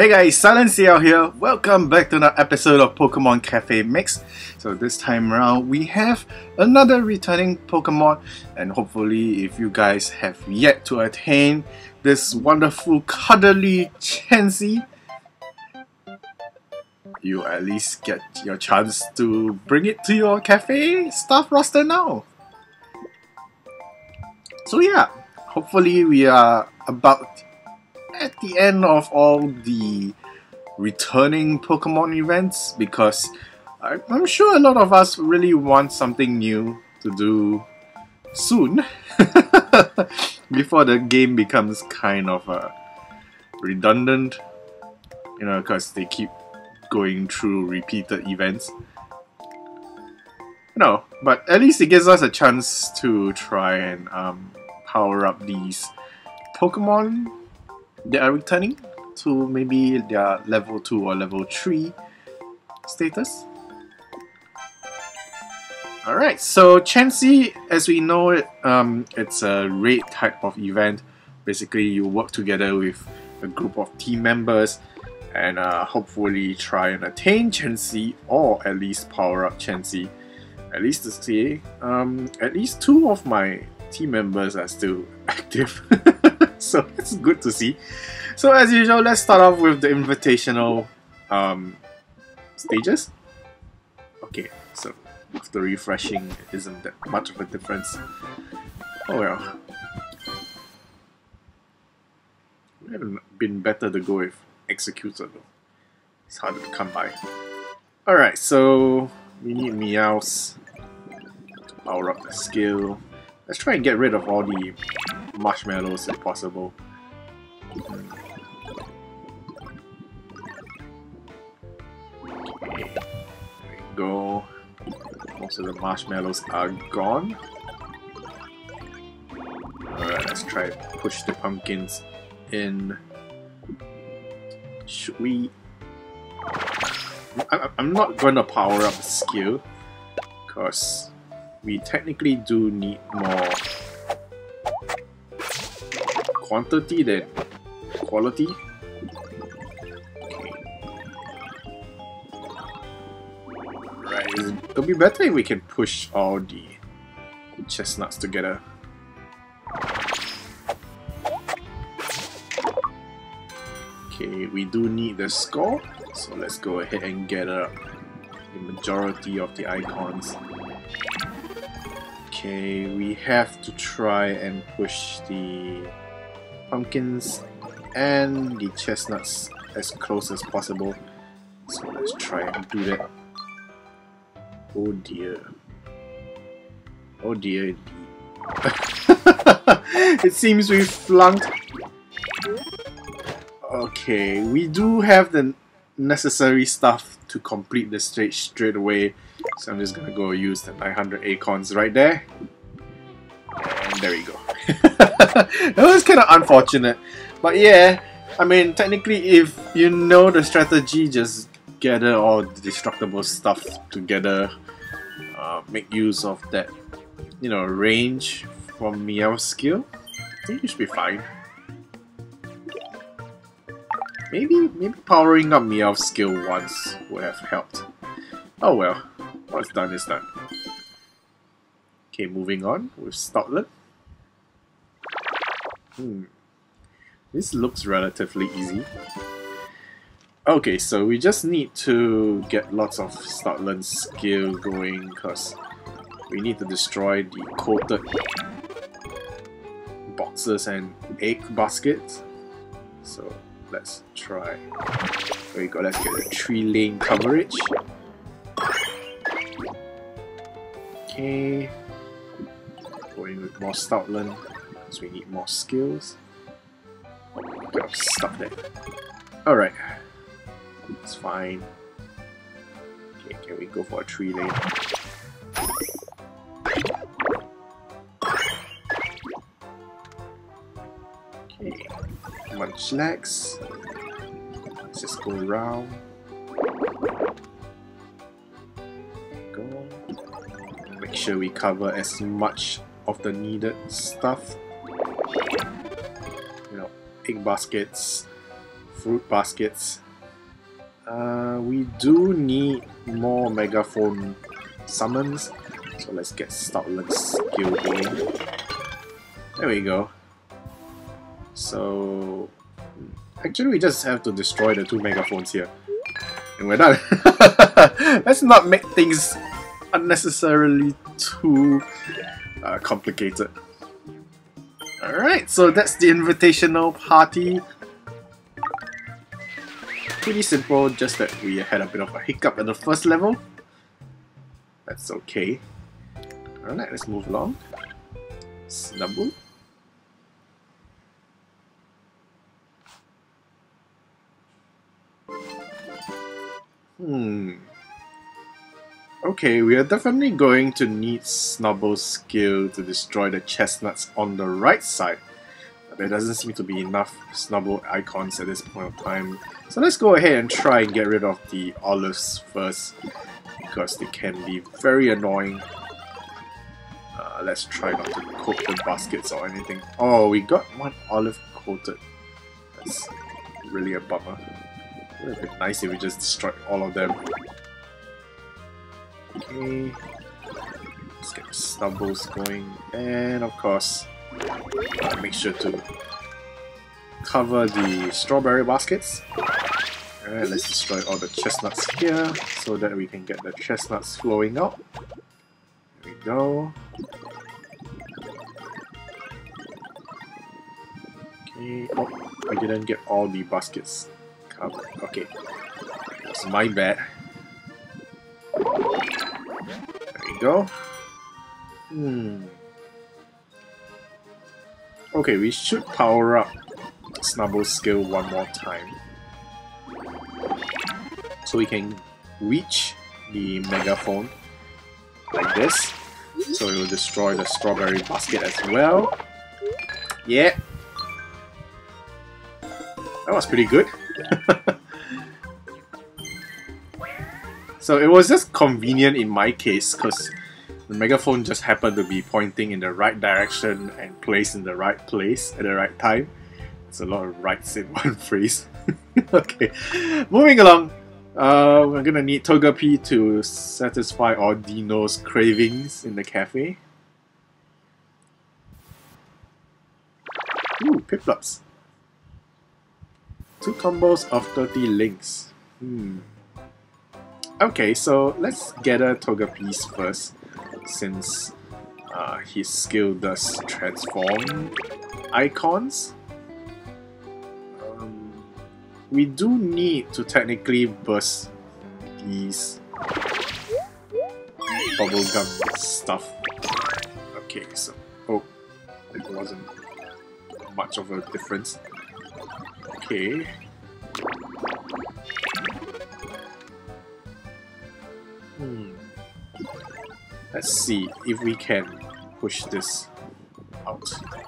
Hey guys, SilentCiel here. Welcome back to another episode of Pokemon Cafe Mix. So this time around, we have another returning Pokemon, and hopefully, if you guys have yet to attain this wonderful cuddly Chansey, you at least get your chance to bring it to your cafe staff roster now. So yeah, hopefully we are about at the end of all the returning Pokemon events because I'm sure a lot of us really want something new to do soon before the game becomes kind of uh, redundant you know because they keep going through repeated events. No but at least it gives us a chance to try and um, power up these Pokemon they are returning to maybe their level 2 or level 3 status. Alright, so Chansey, as we know it, um, it's a raid type of event. Basically, you work together with a group of team members and uh, hopefully try and attain Chansey or at least power up Chansey. At least to say, um, at least two of my team members are still active. so it's good to see. So as usual, let's start off with the invitational um, stages. Okay, so after refreshing, it isn't that much of a difference. Oh well. Would have been better to go with Exeggutor though. It's harder to come by. Alright, so we need Meowths to power up the skill. Let's try and get rid of all the marshmallows if possible. Okay, there we go. Most of the marshmallows are gone. Alright, let's try to push the pumpkins in. Should we... I, I'm not going to power up the skill because we technically do need more quantity than quality. Right, it'll be better if we can push all the chestnuts together. Okay, we do need the score, so let's go ahead and gather the majority of the icons. Okay, we have to try and push the pumpkins and the chestnuts as close as possible. So let's try and do that. Oh dear. Oh dear it seems we flunked. Okay, we do have the necessary stuff to complete the stage straight away. So I'm just gonna go use the 900 acorns right there. And there we go. that was kind of unfortunate. But yeah, I mean, technically, if you know the strategy, just gather all the destructible stuff together, uh, make use of that, you know, range from Meowth's skill, I think you should be fine. Maybe, maybe powering up Meowth's skill once would have helped. Oh well, what's done is done. Okay, moving on with Stoutland. Hmm. This looks relatively easy. Okay, so we just need to get lots of Stoutland skill going because we need to destroy the coated boxes and egg baskets. So let's try. There we go, let's get a 3 lane coverage. Okay. Going with more Stoutland because we need more skills. Got stuck there. Alright. It's fine. Okay, can we go for a tree lane? Okay. Munchlax. Let's just go around. Go. Make sure we cover as much of the needed stuff. Baskets, fruit baskets. Uh, we do need more megaphone summons, so let's get Stoutland's skill going. There we go. So, actually we just have to destroy the two megaphones here. And we're done. let's not make things unnecessarily too uh, complicated. Alright, so that's the invitational party. Pretty simple, just that we had a bit of a hiccup at the first level. That's okay. Alright, let's move along. Snubbull. Hmm. Okay, we are definitely going to need Snubbull's skill to destroy the chestnuts on the right side. But there doesn't seem to be enough Snubbull icons at this point of time. So let's go ahead and try and get rid of the olives first, because they can be very annoying. Uh, let's try not to cook the baskets or anything. Oh, we got one olive coated. That's really a bummer. It would have been nice if we just destroyed all of them. Okay. Let's get the Snubbulls going. And of course, make sure to cover the strawberry baskets. Alright, let's destroy all the chestnuts here so that we can get the chestnuts flowing out. There we go. Okay, oh, I didn't get all the baskets covered. Okay, that's my bad. Go. Hmm. Okay, we should power up Snubbull's skill one more time. So we can reach the megaphone like this. So it will destroy the strawberry basket as well. Yeah. That was pretty good. so it was just convenient in my case because the megaphone just happened to be pointing in the right direction and placed in the right place at the right time. It's a lot of rights in one phrase. okay, moving along. Uh, we're gonna need Togepi to satisfy all Dino's cravings in the cafe. Ooh, Piplups. Two combos of 30 links. Hmm. Okay, so let's gather Togepi's first, since uh, his skill does transform icons. Um, we do need to technically burst these bubblegum stuff. Okay, so... Oh, it wasn't much of a difference. Okay. Hmm. Let's see if we can push this out. There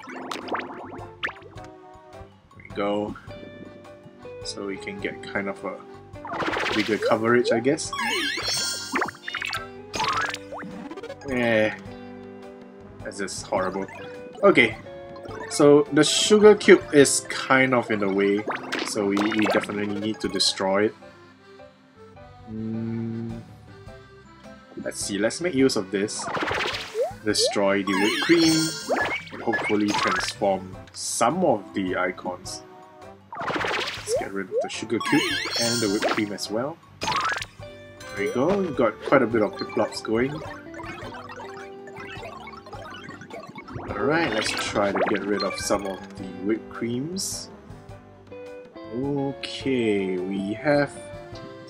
we go. So we can get kind of a bigger coverage, I guess. Yeah, that's just horrible. Okay, so the sugar cube is kind of in the way, so we, we definitely need to destroy it. Let's see, let's make use of this. Destroy the whipped cream, and hopefully transform some of the icons. Let's get rid of the sugar cube and the whipped cream as well. There we go, we've got quite a bit of Piplups going. Alright, let's try to get rid of some of the whipped creams. Okay, we have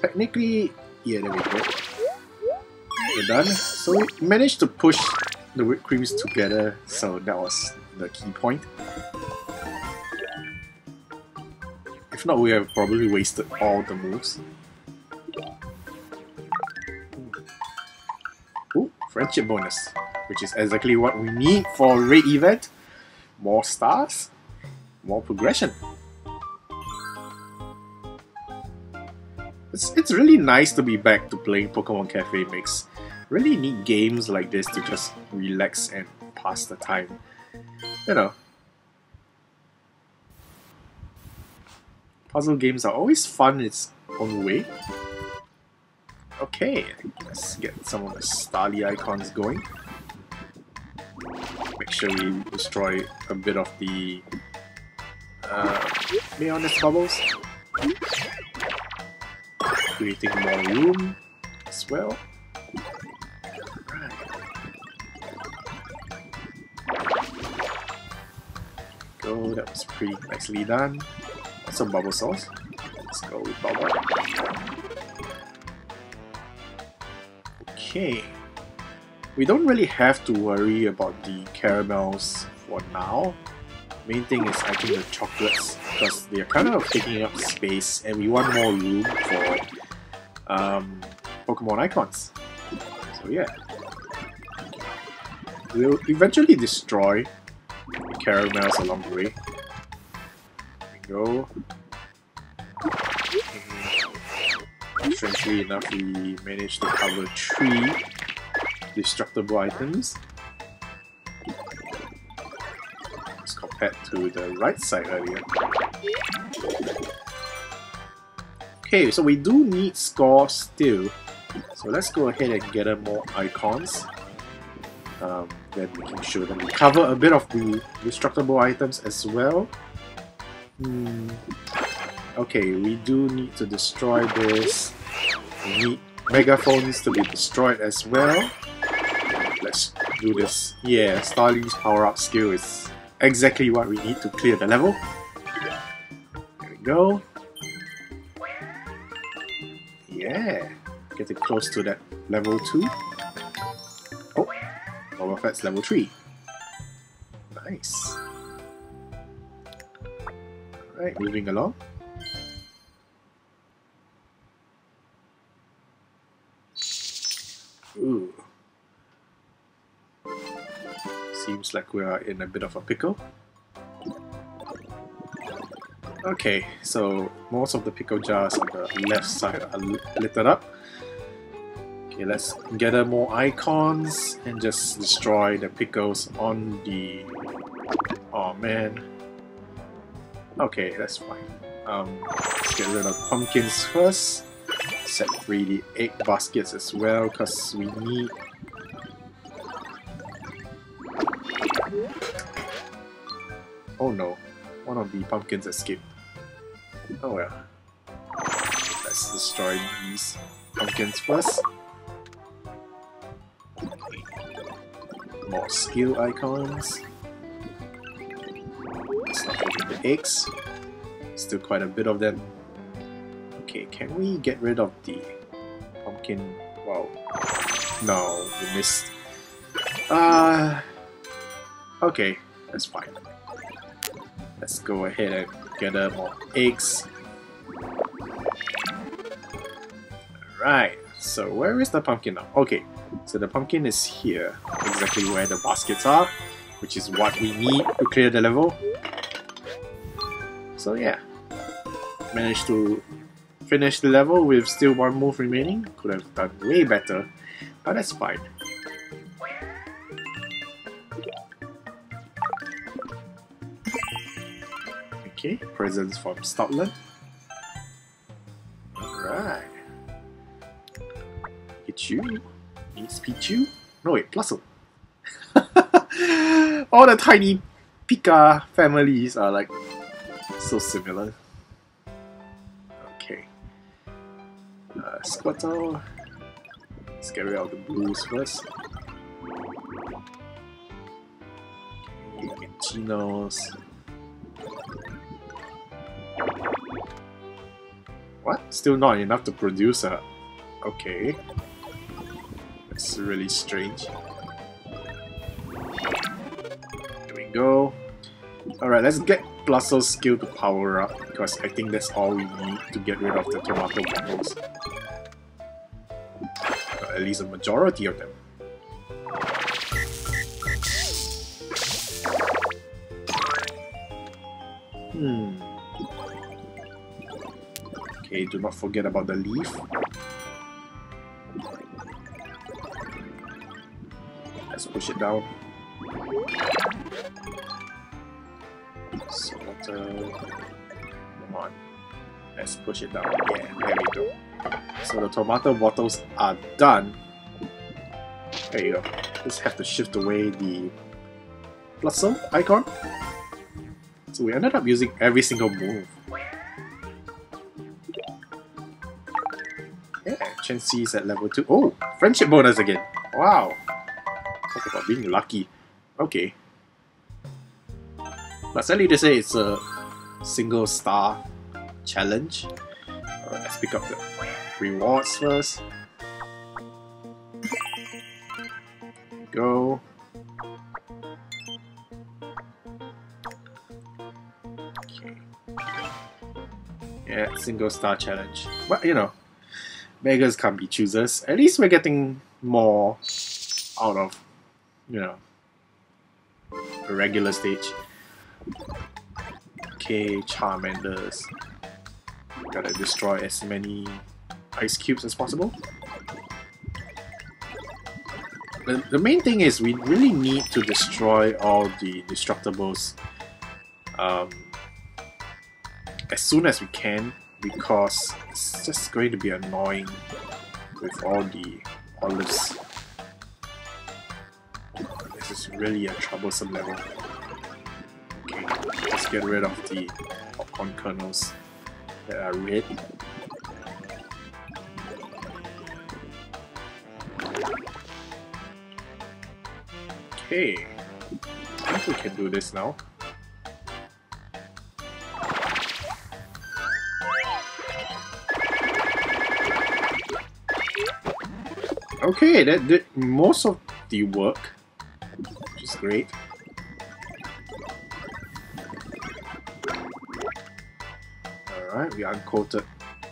technically yeah there we go. We're done. So we managed to push the whipped creams together, so that was the key point. If not, we have probably wasted all the moves. Ooh, friendship bonus which is exactly what we need for raid event. More stars, more progression. It's, it's really nice to be back to playing Pokemon Cafe Mix. Really neat games like this to just relax and pass the time. You know. puzzle games are always fun in its own way. Okay, let's get some of the Starly icons going. Make sure we destroy a bit of the uh, Mayonnaise bubbles. Creating more room as well. Pretty nicely done. Some bubble sauce. Let's go with bubble. Okay. We don't really have to worry about the caramels for now. Main thing is I think the chocolates because they are kind of taking up space and we want more room for um, Pokemon icons. So yeah. We'll eventually destroy the caramels along the way. Go. Strangely enough, we managed to cover three destructible items. As compared to the right side earlier. Okay, so we do need score still. So let's go ahead and gather more icons. Um, then we can show them. We cover a bit of the destructible items as well. Hmm. Okay, we do need to destroy this. We need megaphones to be destroyed as well. Let's do this. Yeah, Starly's power-up skill is exactly what we need to clear the level. There we go. Yeah, getting close to that level 2. Oh, Boba Fett's level 3. Nice. Moving along. Ooh. Seems like we are in a bit of a pickle. Okay, so most of the pickle jars on the left side are littered up. Okay, let's gather more icons and just destroy the pickles on the... Oh man. Okay, that's fine. Um, let's get rid of pumpkins first. Set free the egg baskets as well, because we need... Oh no, one of the pumpkins escaped. Oh well. Let's destroy these pumpkins first. More skill icons. Eggs. Still quite a bit of them. Okay, can we get rid of the pumpkin? Wow. No, we missed. Uh, okay, that's fine. Let's go ahead and gather more eggs. Alright, so where is the pumpkin now? Okay, so the pumpkin is here, exactly where the baskets are, which is what we need to clear the level. So yeah, managed to finish the level with still one move remaining. Could have done way better, but that's fine. Okay, presents from Stoutland. Alright. Pichu. Needs Pichu? No wait, Plusle. All the tiny Pika families are like so similar. Okay. Uh, Squirtle. Let's get rid of the blues first. Genos. What? Still not enough to produce a... Okay. That's really strange. There we go. Alright, let's get Plusle's skill to power up, because I think that's all we need to get rid of the tomato bubbles. at least a majority of them. Hmm. Okay, do not forget about the leaf. Let's push it down. Uh, come on. Let's push it down. Yeah, there we go. So the tomato bottles are done. There you go. Just have to shift away the plus icon. So we ended up using every single move. Yeah, Chansey's at level 2. Oh, friendship bonus again. Wow. Talk about being lucky. Okay. But sadly to say it's a single star challenge. Alright, let's pick up the rewards first. Go. Yeah, single star challenge. But you know, beggars can't be choosers. At least we're getting more out of, you know, a regular stage. Okay, Charmanders. Gotta destroy as many ice cubes as possible. The, the main thing is we really need to destroy all the destructibles um, as soon as we can because it's just going to be annoying with all the olives. This is really a troublesome level. Get rid of the popcorn kernels that are red. Okay, I think we can do this now. Okay, that did most of the work, which is great. Alright, we uncoated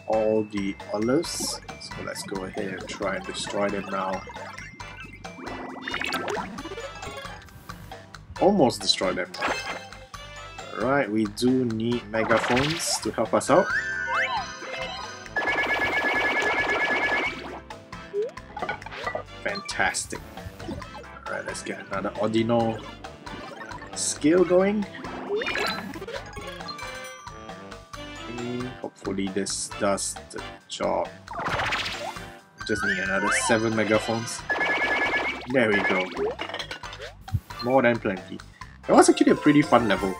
all the olives, so let's go ahead and try and destroy them now. Almost destroy them. Alright, we do need megaphones to help us out. Fantastic. Alright, let's get another ordinal skill going. Hopefully this does the job. Just need another 7 megaphones. There we go. More than plenty. It was actually a pretty fun level.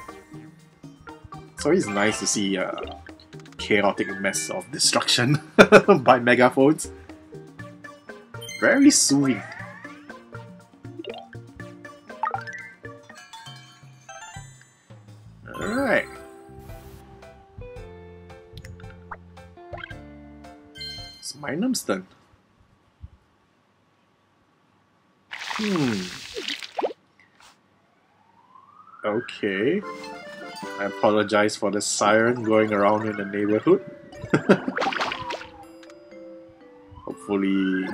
So It's nice to see a chaotic mess of destruction by megaphones. Very soothing. Hmm. Okay. I apologize for the siren going around in the neighborhood. Hopefully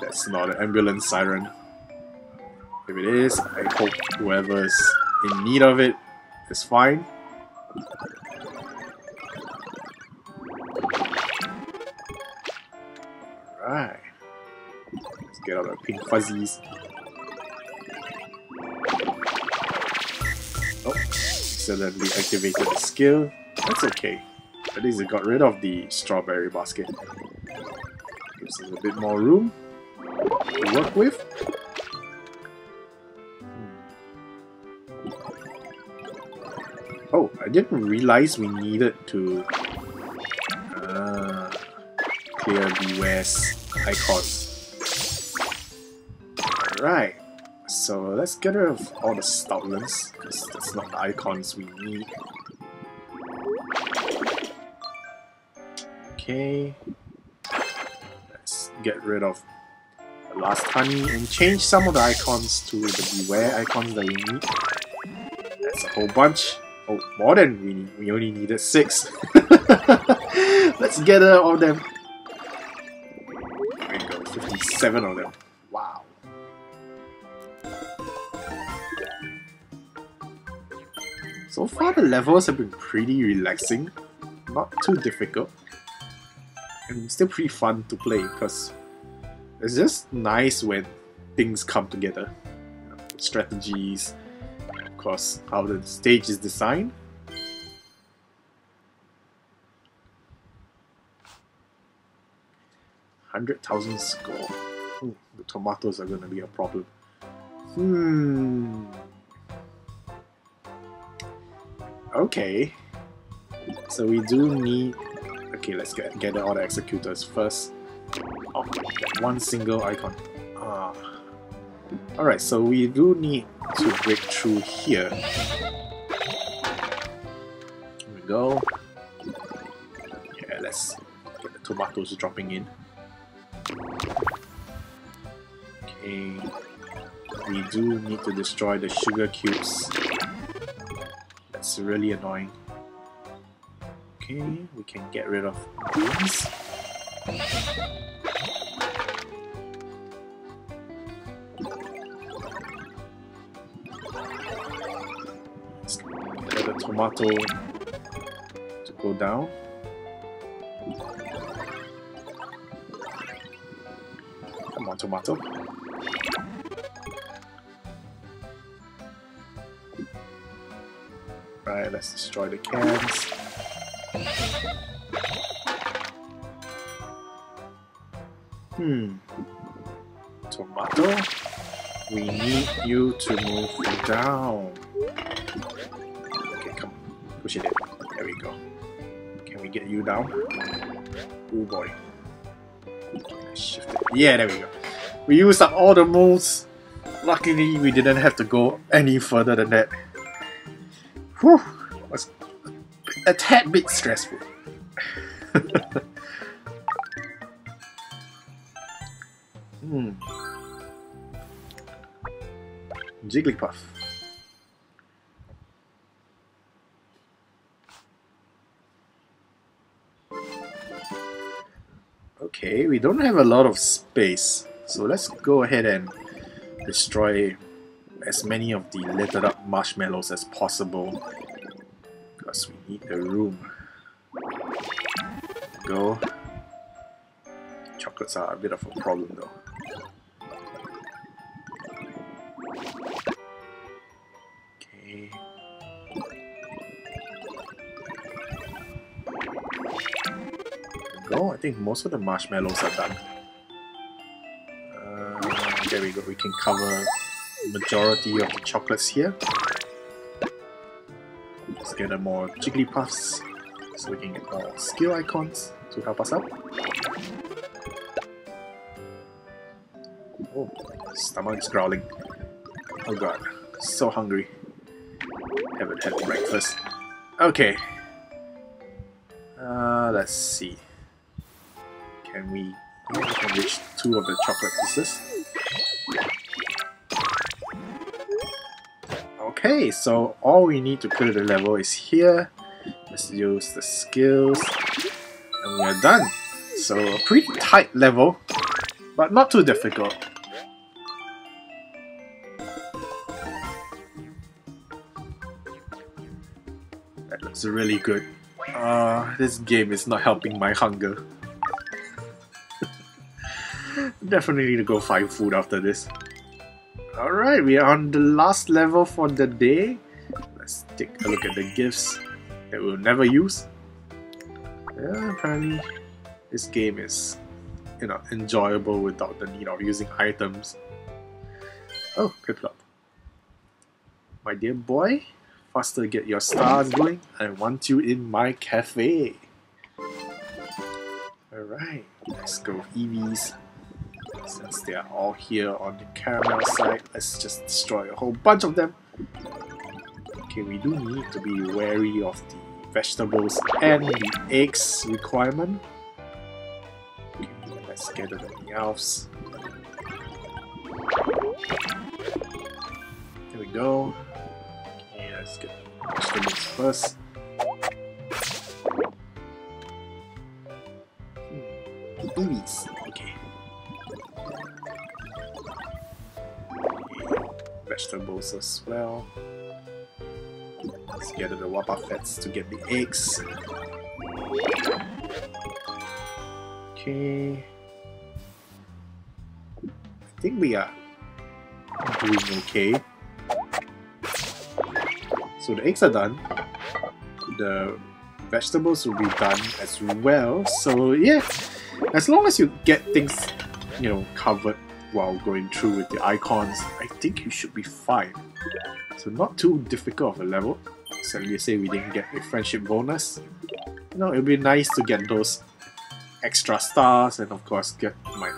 that's not an ambulance siren. If it is, I hope whoever's in need of it is fine. Alright. Let's get all the pink fuzzies. Oh, accidentally activated the skill. That's okay. At least it got rid of the strawberry basket. Gives us a bit more room to work with. Hmm. Oh, I didn't realize we needed to clear the West icons. Alright, so let's get rid of all the stoutlands, because that's not the icons we need. Okay, let's get rid of the last honey and change some of the icons to the beware icons that we need. That's a whole bunch. Oh, more than we need. We only needed six. Let's gather all of them. There we go, 57 of them. Wow. So far the levels have been pretty relaxing, not too difficult, and still pretty fun to play because it's just nice when things come together. You know, strategies, of course, how the stage is designed. 100,000 score. Ooh, the tomatoes are going to be a problem. Hmm. Okay. So we do need... Okay, let's get gather all the Exeggutors first. Oh, one single icon. Ah. Alright, so we do need to break through here. Here we go. Yeah, let's get the tomatoes dropping in. We do need to destroy the sugar cubes. That's really annoying. Okay, we can get rid of these. Let's get the tomato to go down. Come on, tomato. Right, let's destroy the cans. Hmm. Tomato, we need you to move down. Okay, come on. Push it in. There we go. Can we get you down? Oh boy. Shift it. Yeah, there we go. We used up all the moves. Luckily, we didn't have to go any further than that. Whew, was a tad bit stressful. hmm. Jigglypuff. Okay, we don't have a lot of space, so let's go ahead and destroy as many of the littered up marshmallows as possible because we need the room. Go. Chocolates are a bit of a problem though. Okay. Go. I think most of the marshmallows are done. Uh, we can cover majority of the chocolates here. Let's get a more Jigglypuffs so we can get more skill icons to help us out. Oh, stomach is growling. Oh god, so hungry. Haven't had breakfast. Okay. Uh, let's see. Can we, we can reach two of the chocolate pieces? Okay, so all we need to clear the level is here. Let's use the skills. And we are done. So a pretty tight level, but not too difficult. That looks really good. Uh, this game is not helping my hunger. Definitely need to go find food after this. Alright, we are on the last level for the day. Let's take a look at the gifts that we'll never use. Yeah, apparently this game is you know enjoyable without the need of using items. Oh, Piplup. My dear boy, faster get your stars going. I want you in my cafe. Alright, let's go Eevees. Since they are all here on the caramel side, let's just destroy a whole bunch of them. Okay, we do need to be wary of the vegetables and the eggs requirement. Okay, let's gather the Meowths. Here we go. Okay, let's get the vegetables first. Hmm. Vegetables as well. Let's gather the Wobbuffets to get the eggs. Okay. I think we are doing okay. So the eggs are done. The vegetables will be done as well. So yeah, as long as you get things, you know, covered while going through with the icons, I think you should be fine. So not too difficult of a level. Sadly, say we didn't get a friendship bonus. You know, it'd be nice to get those extra stars and of course get my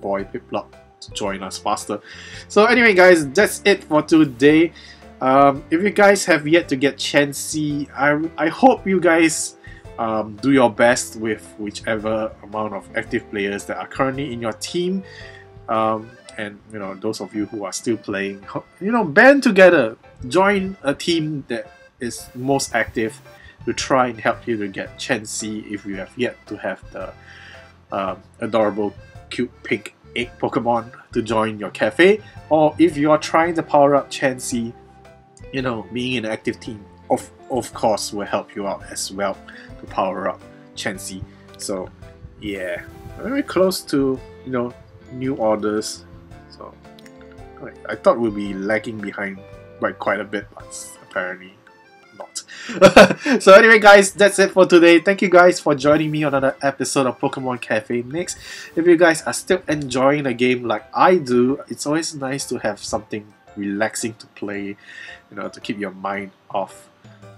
boy Piplup to join us faster. So anyway guys, that's it for today. Um, if you guys have yet to get Chansey, I, I hope you guys um, do your best with whichever amount of active players that are currently in your team. Um, and you know those of you who are still playing, you know, band together, join a team that is most active to try and help you to get Chansey if you have yet to have the um, adorable, cute pink egg Pokemon to join your cafe, or if you are trying to power up Chansey, you know, being in an active team, of of course, will help you out as well to power up Chansey. So, yeah, very close to you know new orders. So, I thought we'd be lagging behind by quite a bit, but apparently not. so anyway guys, that's it for today. Thank you guys for joining me on another episode of Pokemon Cafe Mix. If you guys are still enjoying the game like I do, it's always nice to have something relaxing to play, you know, to keep your mind off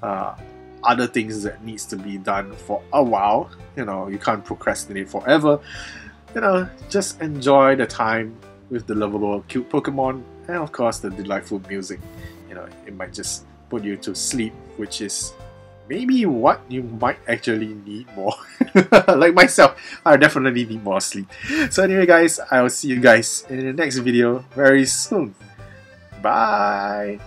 uh, other things that needs to be done for a while. You know, you can't procrastinate forever. You know, just enjoy the time with the lovable cute Pokemon and of course the delightful music. You know, it might just put you to sleep, which is maybe what you might actually need more. like myself, I definitely need more sleep. So anyway guys, I will see you guys in the next video very soon. Bye!